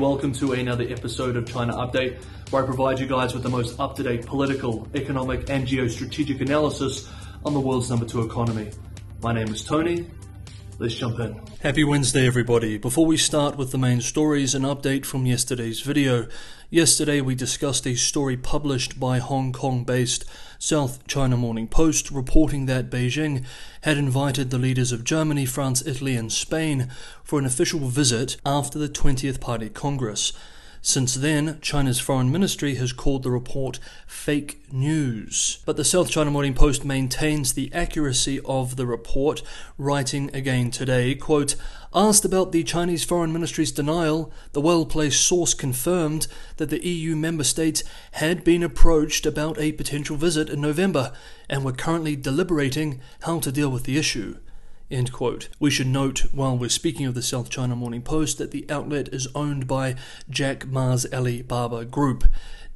Welcome to another episode of China Update, where I provide you guys with the most up to date political, economic, and geostrategic analysis on the world's number two economy. My name is Tony. Let's jump in. Happy Wednesday, everybody. Before we start with the main stories, an update from yesterday's video. Yesterday, we discussed a story published by Hong Kong based South China Morning Post reporting that Beijing had invited the leaders of Germany, France, Italy, and Spain for an official visit after the 20th Party Congress. Since then, China's foreign ministry has called the report fake news. But the South China Morning Post maintains the accuracy of the report, writing again today, quote, Asked about the Chinese foreign ministry's denial, the well-placed source confirmed that the EU member states had been approached about a potential visit in November and were currently deliberating how to deal with the issue. End quote. We should note, while we're speaking of the South China Morning Post, that the outlet is owned by Jack Ma's Alibaba Group.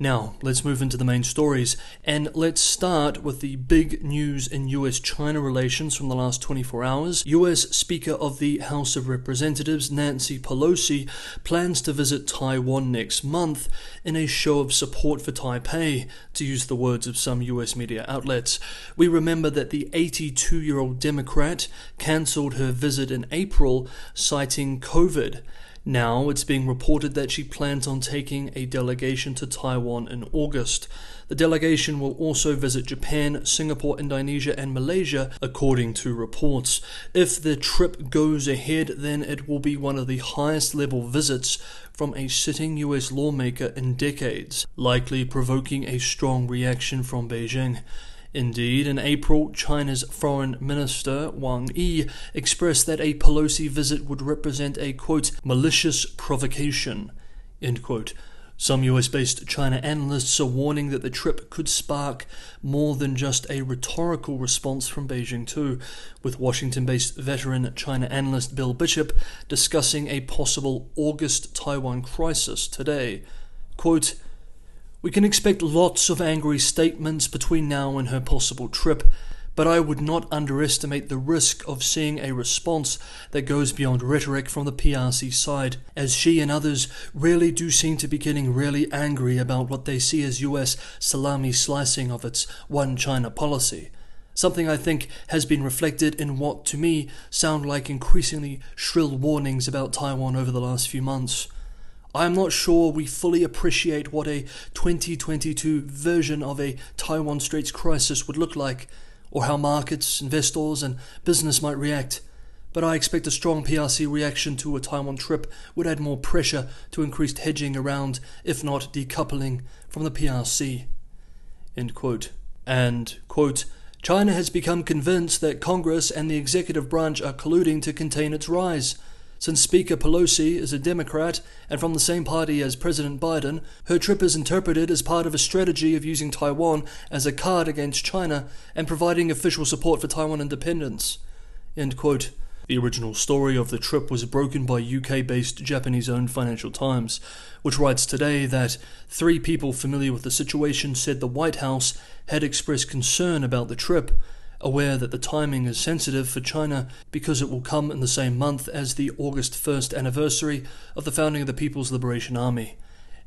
Now, let's move into the main stories, and let's start with the big news in US China relations from the last 24 hours. US Speaker of the House of Representatives Nancy Pelosi plans to visit Taiwan next month in a show of support for Taipei, to use the words of some US media outlets. We remember that the 82 year old Democrat cancelled her visit in April, citing COVID. Now it's being reported that she plans on taking a delegation to Taiwan in August. The delegation will also visit Japan, Singapore, Indonesia, and Malaysia, according to reports. If the trip goes ahead, then it will be one of the highest level visits from a sitting US lawmaker in decades, likely provoking a strong reaction from Beijing. Indeed, in April, China's Foreign Minister Wang Yi expressed that a Pelosi visit would represent a quote malicious provocation. End quote. Some US based China analysts are warning that the trip could spark more than just a rhetorical response from Beijing, too, with Washington based veteran China analyst Bill Bishop discussing a possible August Taiwan crisis today. Quote, we can expect lots of angry statements between now and her possible trip, but I would not underestimate the risk of seeing a response that goes beyond rhetoric from the PRC side, as Xi and others really do seem to be getting really angry about what they see as US salami slicing of its one China policy. Something I think has been reflected in what to me sound like increasingly shrill warnings about Taiwan over the last few months. I am not sure we fully appreciate what a 2022 version of a Taiwan Straits crisis would look like, or how markets, investors, and business might react. But I expect a strong PRC reaction to a Taiwan trip would add more pressure to increased hedging around, if not decoupling, from the PRC. End quote. And, quote, China has become convinced that Congress and the executive branch are colluding to contain its rise. Since Speaker Pelosi is a Democrat and from the same party as President Biden, her trip is interpreted as part of a strategy of using Taiwan as a card against China and providing official support for Taiwan independence. The original story of the trip was broken by UK based Japanese owned Financial Times, which writes today that three people familiar with the situation said the White House had expressed concern about the trip aware that the timing is sensitive for China because it will come in the same month as the August 1st anniversary of the founding of the People's Liberation Army.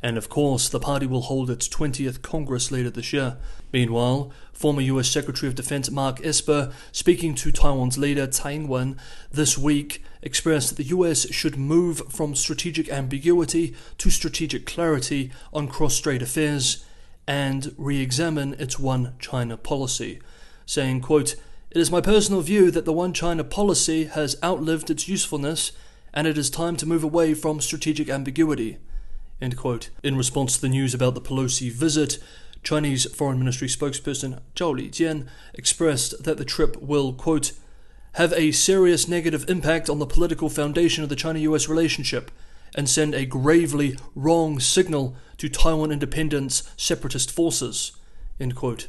And of course, the party will hold its 20th Congress later this year. Meanwhile, former US Secretary of Defense Mark Esper, speaking to Taiwan's leader Tsai Ing-wen this week, expressed that the US should move from strategic ambiguity to strategic clarity on cross-strait affairs and re-examine its one China policy saying, quote, It is my personal view that the One China policy has outlived its usefulness, and it is time to move away from strategic ambiguity. End quote. In response to the news about the Pelosi visit, Chinese Foreign Ministry spokesperson Zhao Lijian expressed that the trip will, quote, have a serious negative impact on the political foundation of the China US relationship and send a gravely wrong signal to Taiwan independence separatist forces. End quote.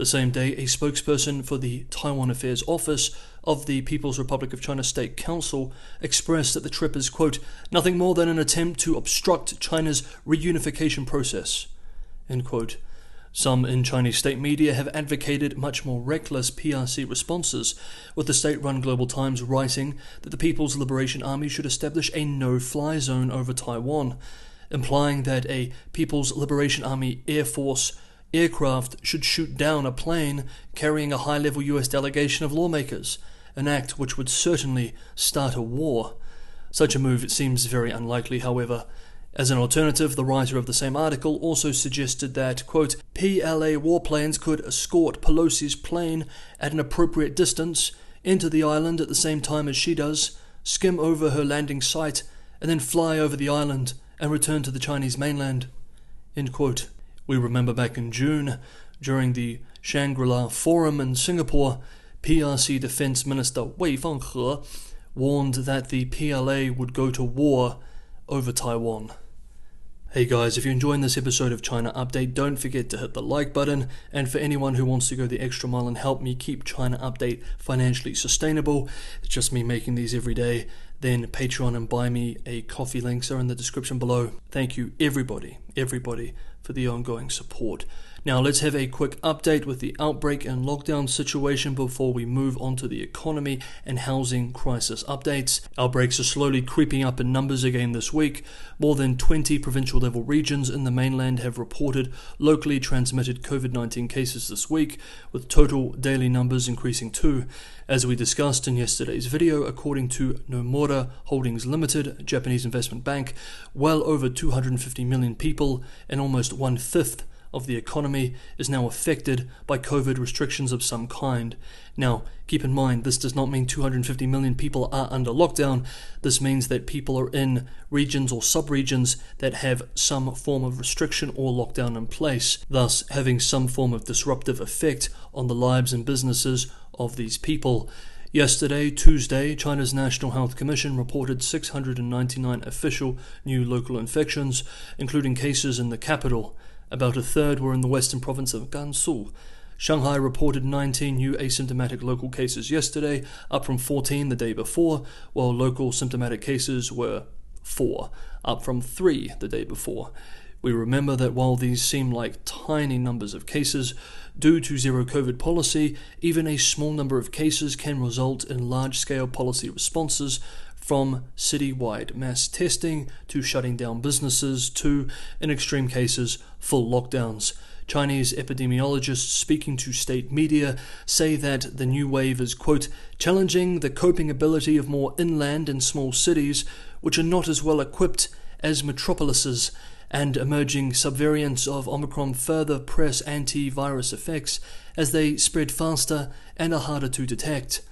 The same day, a spokesperson for the Taiwan Affairs Office of the People's Republic of China State Council expressed that the trip is, quote, nothing more than an attempt to obstruct China's reunification process, end quote. Some in Chinese state media have advocated much more reckless PRC responses, with the state run Global Times writing that the People's Liberation Army should establish a no fly zone over Taiwan, implying that a People's Liberation Army Air Force aircraft should shoot down a plane carrying a high level US delegation of lawmakers, an act which would certainly start a war. Such a move seems very unlikely, however. As an alternative, the writer of the same article also suggested that, quote, PLA warplanes could escort Pelosi's plane at an appropriate distance, enter the island at the same time as she does, skim over her landing site, and then fly over the island and return to the Chinese mainland. End quote. We remember back in June, during the Shangri La Forum in Singapore, PRC Defense Minister Wei Fenghe warned that the PLA would go to war over Taiwan. Hey guys, if you're enjoying this episode of China Update, don't forget to hit the like button. And for anyone who wants to go the extra mile and help me keep China Update financially sustainable, it's just me making these every day, then Patreon and buy me a coffee links are in the description below. Thank you, everybody, everybody, for the ongoing support. Now, let's have a quick update with the outbreak and lockdown situation before we move on to the economy and housing crisis updates. Outbreaks are slowly creeping up in numbers again this week. More than 20 provincial level regions in the mainland have reported locally transmitted COVID 19 cases this week, with total daily numbers increasing too. As we discussed in yesterday's video, according to Nomura Holdings Limited, Japanese investment bank, well over 250 million people and almost one fifth of the economy is now affected by COVID restrictions of some kind. Now, keep in mind, this does not mean 250 million people are under lockdown. This means that people are in regions or subregions that have some form of restriction or lockdown in place, thus having some form of disruptive effect on the lives and businesses of these people. Yesterday, Tuesday, China's National Health Commission reported 699 official new local infections, including cases in the capital. About a third were in the western province of Gansu. Shanghai reported 19 new asymptomatic local cases yesterday, up from 14 the day before, while local symptomatic cases were 4, up from 3 the day before. We remember that while these seem like tiny numbers of cases, due to zero COVID policy, even a small number of cases can result in large scale policy responses from citywide mass testing to shutting down businesses to, in extreme cases, full lockdowns. Chinese epidemiologists speaking to state media say that the new wave is, quote, challenging the coping ability of more inland and small cities, which are not as well equipped as metropolises, and emerging subvariants of Omicron further press antivirus effects as they spread faster and are harder to detect.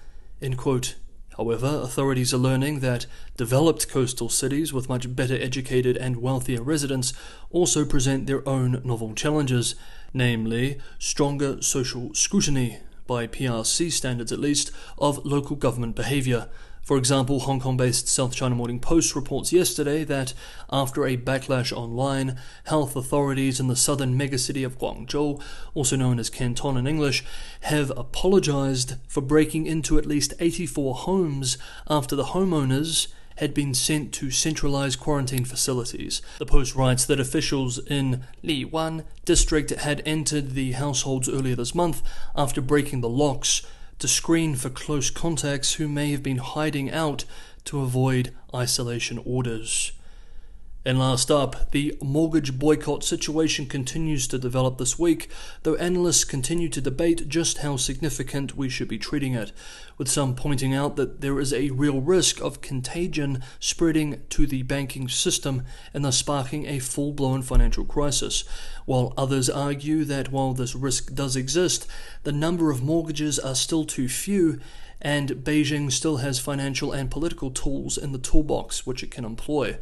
However, authorities are learning that developed coastal cities with much better educated and wealthier residents also present their own novel challenges, namely stronger social scrutiny, by PRC standards at least, of local government behavior, for example, Hong Kong based South China Morning Post reports yesterday that after a backlash online, health authorities in the southern megacity of Guangzhou, also known as Canton in English, have apologized for breaking into at least 84 homes after the homeowners had been sent to centralized quarantine facilities. The Post writes that officials in Liwan district had entered the households earlier this month after breaking the locks to screen for close contacts who may have been hiding out to avoid isolation orders. And last up, the mortgage boycott situation continues to develop this week, though analysts continue to debate just how significant we should be treating it, with some pointing out that there is a real risk of contagion spreading to the banking system and thus sparking a full blown financial crisis, while others argue that while this risk does exist, the number of mortgages are still too few and Beijing still has financial and political tools in the toolbox which it can employ.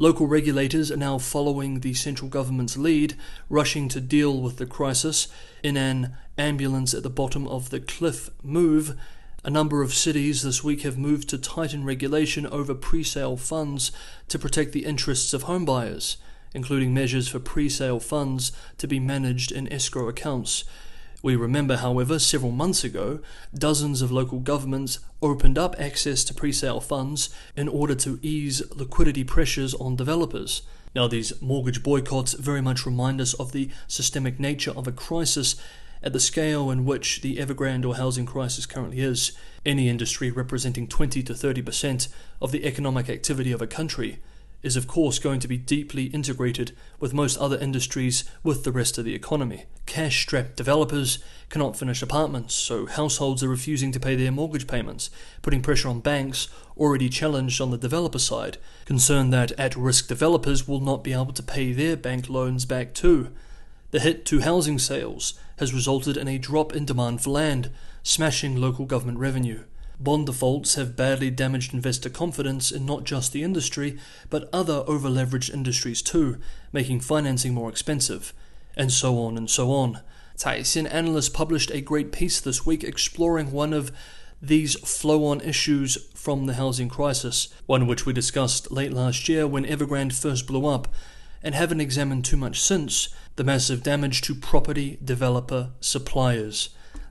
Local regulators are now following the central government's lead, rushing to deal with the crisis in an ambulance at the bottom of the cliff move. A number of cities this week have moved to tighten regulation over pre sale funds to protect the interests of homebuyers, including measures for pre sale funds to be managed in escrow accounts. We remember, however, several months ago, dozens of local governments opened up access to pre sale funds in order to ease liquidity pressures on developers. Now, these mortgage boycotts very much remind us of the systemic nature of a crisis at the scale in which the Evergrande or housing crisis currently is. Any industry representing 20 to 30% of the economic activity of a country is, of course, going to be deeply integrated with most other industries with the rest of the economy. Cash strapped developers cannot finish apartments, so households are refusing to pay their mortgage payments, putting pressure on banks already challenged on the developer side, concerned that at risk developers will not be able to pay their bank loans back too. The hit to housing sales has resulted in a drop in demand for land, smashing local government revenue. Bond defaults have badly damaged investor confidence in not just the industry, but other over-leveraged industries too, making financing more expensive, and so on and so on. Caixin analysts published a great piece this week exploring one of these flow on issues from the housing crisis, one which we discussed late last year when Evergrande first blew up, and haven't examined too much since the massive damage to property developer suppliers.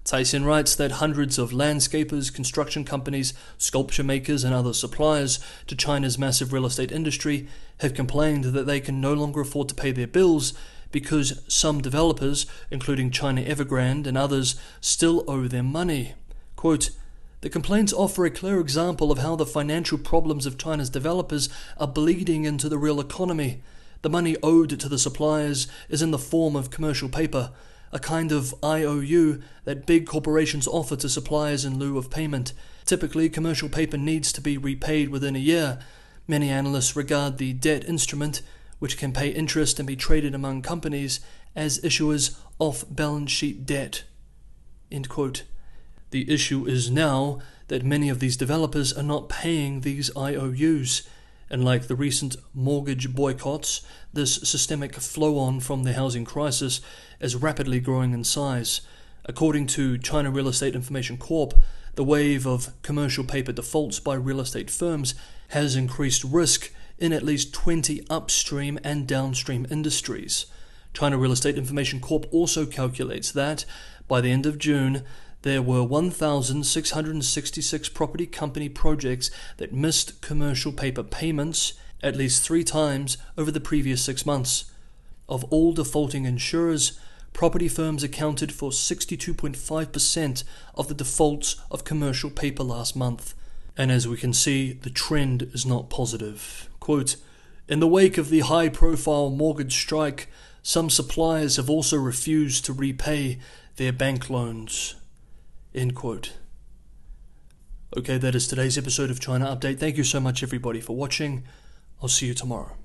Caixin writes that hundreds of landscapers, construction companies, sculpture makers, and other suppliers to China's massive real estate industry have complained that they can no longer afford to pay their bills because some developers, including China Evergrande and others, still owe them money. Quote, the complaints offer a clear example of how the financial problems of China's developers are bleeding into the real economy. The money owed to the suppliers is in the form of commercial paper, a kind of IOU that big corporations offer to suppliers in lieu of payment. Typically, commercial paper needs to be repaid within a year. Many analysts regard the debt instrument, which can pay interest and be traded among companies, as issuers off balance sheet debt. The issue is now that many of these developers are not paying these IOUs. And like the recent mortgage boycotts, this systemic flow on from the housing crisis is rapidly growing in size. According to China Real Estate Information Corp, the wave of commercial paper defaults by real estate firms has increased risk in at least 20 upstream and downstream industries. China Real Estate Information Corp also calculates that by the end of June, there were 1,666 property company projects that missed commercial paper payments at least three times over the previous six months. Of all defaulting insurers, property firms accounted for 62.5% of the defaults of commercial paper last month. And as we can see, the trend is not positive. Quote, in the wake of the high profile mortgage strike, some suppliers have also refused to repay their bank loans. End quote. Okay, that is today's episode of China Update. Thank you so much, everybody, for watching. I'll see you tomorrow.